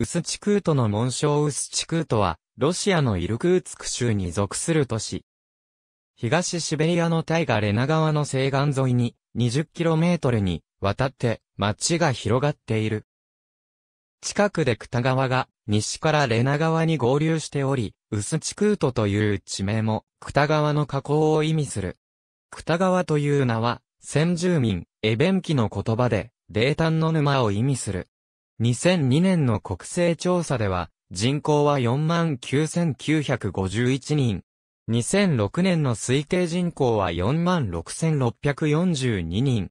ウスチクートの紋章ウスチクートは、ロシアのイルクーツク州に属する都市。東シベリアの大河レナ川の西岸沿いに 20km に渡って町が広がっている。近くでクタ川が西からレナ川に合流しており、ウスチクートという地名もクタ川の河口を意味する。クタ川という名は先住民、エベンキの言葉で、データンの沼を意味する。2002年の国勢調査では、人口は49,951人。2006年の推計人口は46,642人。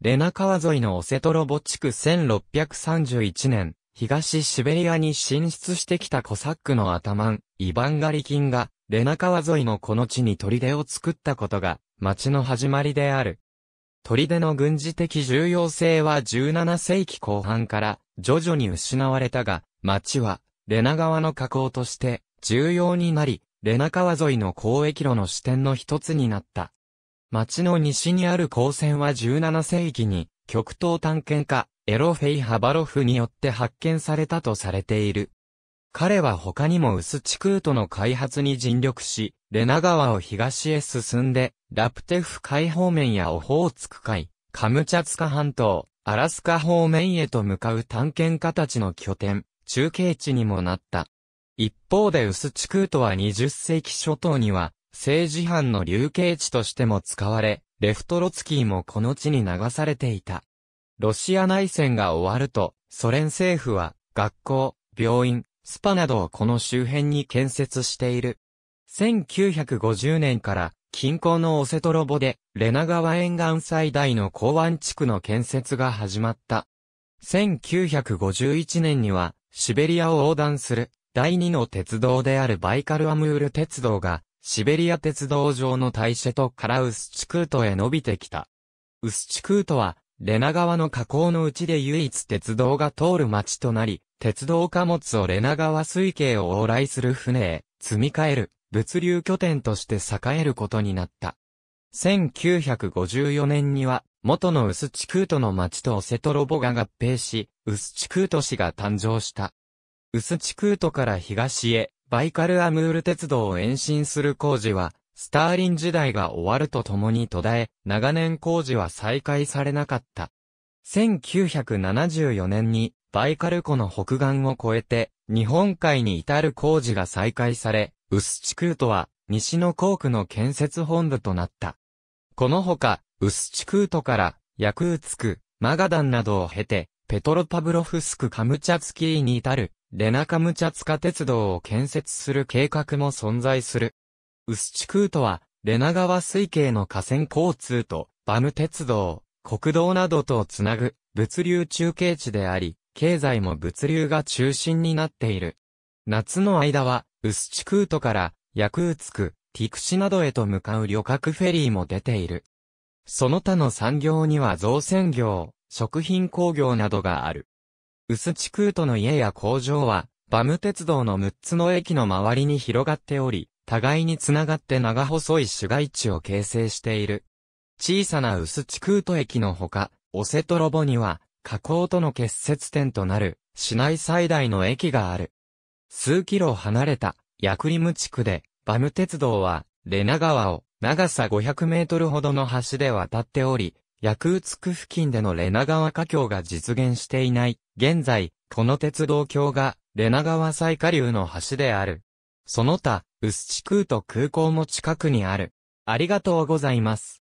レナ川沿いのオセトロボ地区1631年、東シベリアに進出してきたコサックの頭ン、イバンガリキンが、レナ川沿いのこの地に砦を作ったことが、町の始まりである。砦の軍事的重要性は17世紀後半から徐々に失われたが、町は、レナ川の河口として重要になり、レナ川沿いの交易路の支点の一つになった。町の西にある高線は17世紀に、極東探検家、エロフェイ・ハバロフによって発見されたとされている。彼は他にもウスチクートの開発に尽力し、レナ川を東へ進んで、ラプテフ海方面やオホーツク海、カムチャツカ半島、アラスカ方面へと向かう探検家たちの拠点、中継地にもなった。一方でウスチクートは20世紀初頭には、政治犯の流刑地としても使われ、レフトロツキーもこの地に流されていた。ロシア内戦が終わると、ソ連政府は、学校、病院、スパなどをこの周辺に建設している。1950年から、近郊のオセトロボで、レナ川沿岸最大の港湾地区の建設が始まった。1951年には、シベリアを横断する、第二の鉄道であるバイカルアムール鉄道が、シベリア鉄道上の大シェトからウスチクートへ伸びてきた。ウスチクートは、レナ川の河口のうちで唯一鉄道が通る町となり、鉄道貨物をレナ川水系を往来する船へ積み替える物流拠点として栄えることになった。1954年には元のウスチクートの町とオセトロボが合併し、ウスチクート市が誕生した。ウスチクートから東へバイカルアムール鉄道を延伸する工事はスターリン時代が終わるとともに途絶え、長年工事は再開されなかった。1974年に、バイカル湖の北岸を越えて、日本海に至る工事が再開され、ウスチクートは、西の航空の建設本部となった。このほか、ウスチクートから、ヤクーツク、マガダンなどを経て、ペトロパブロフスクカムチャツキーに至る、レナカムチャツカ鉄道を建設する計画も存在する。ウスチクートは、レナ川水系の河川交通と、バム鉄道、国道などとをつなぐ、物流中継地であり、経済も物流が中心になっている。夏の間は、ウスチクートから、ヤクーツク、ティクシなどへと向かう旅客フェリーも出ている。その他の産業には造船業、食品工業などがある。ウスチクートの家や工場は、バム鉄道の6つの駅の周りに広がっており、互いにつながって長細い市街地を形成している。小さな薄地空ト駅のほか、オセトロボには、河口との結節点となる、市内最大の駅がある。数キロ離れた、ヤクリム地区で、バム鉄道は、レナ川を、長さ500メートルほどの橋で渡っており、ヤクーツク付近でのレナ川河橋が実現していない。現在、この鉄道橋が、レナ川最下流の橋である。その他、ウスチクート空港も近くにある。ありがとうございます。